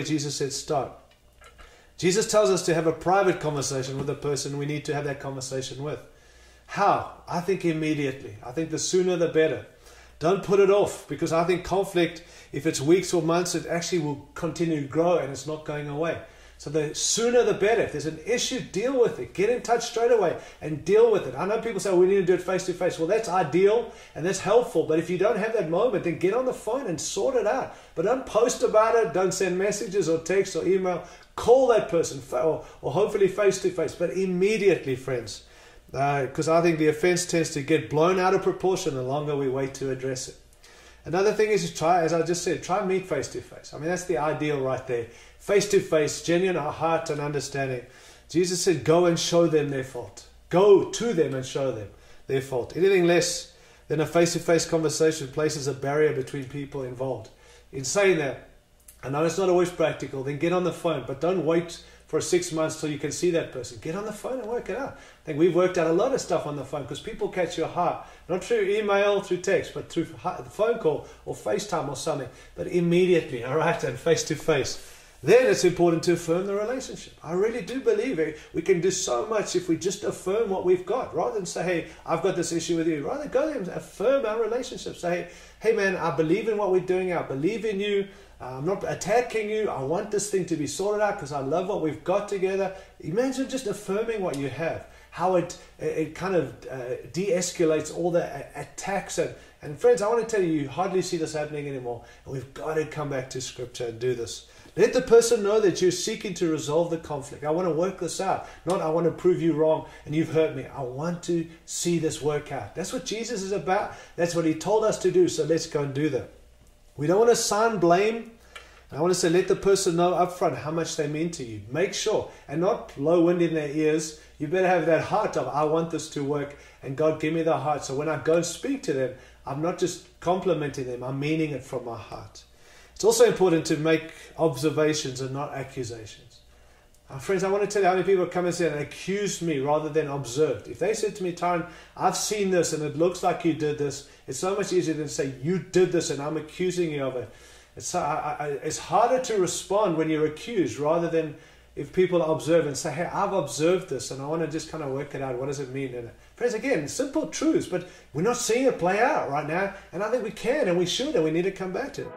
Jesus said start. Jesus tells us to have a private conversation with the person we need to have that conversation with. How? I think immediately. I think the sooner the better. Don't put it off because I think conflict, if it's weeks or months, it actually will continue to grow and it's not going away. So the sooner the better. If there's an issue, deal with it. Get in touch straight away and deal with it. I know people say we need to do it face to face. Well, that's ideal and that's helpful. But if you don't have that moment, then get on the phone and sort it out. But don't post about it. Don't send messages or text or email. Call that person or, or hopefully face to face. But immediately, friends, because uh, I think the offense tends to get blown out of proportion the longer we wait to address it. Another thing is to try, as I just said, try meet face to face. I mean, that's the ideal right there. Face to face, genuine heart and understanding. Jesus said, Go and show them their fault. Go to them and show them their fault. Anything less than a face to face conversation places a barrier between people involved. In saying that, I know it's not always practical, then get on the phone, but don't wait for six months till you can see that person. Get on the phone and work it out. I think we've worked out a lot of stuff on the phone because people catch your heart, not through email, through text, but through phone call or FaceTime or something, but immediately, all right, and face to face. Then it's important to affirm the relationship. I really do believe it. We can do so much if we just affirm what we've got rather than say, hey, I've got this issue with you. Rather go and affirm our relationship. Say, hey, man, I believe in what we're doing. I believe in you. Uh, I'm not attacking you. I want this thing to be sorted out because I love what we've got together. Imagine just affirming what you have, how it it kind of uh, de-escalates all the attacks and and friends. I want to tell you, you hardly see this happening anymore. And we've got to come back to Scripture and do this. Let the person know that you're seeking to resolve the conflict. I want to work this out. Not I want to prove you wrong and you've hurt me. I want to see this work out. That's what Jesus is about. That's what he told us to do. So let's go and do that. We don't want to assign blame. I want to say, let the person know up front how much they mean to you. Make sure, and not blow wind in their ears. You better have that heart of, I want this to work, and God, give me the heart. So when I go and speak to them, I'm not just complimenting them, I'm meaning it from my heart. It's also important to make observations and not accusations. Uh, friends, I want to tell you how many people come and say and accuse me rather than observed. If they said to me, Tyrone, I've seen this and it looks like you did this, it's so much easier than say, You did this and I'm accusing you of it. It's, I, I, it's harder to respond when you're accused rather than if people observe and say, hey, I've observed this and I want to just kind of work it out. What does it mean? And friends, again, simple truths, but we're not seeing it play out right now. And I think we can and we should and we need to come back to it.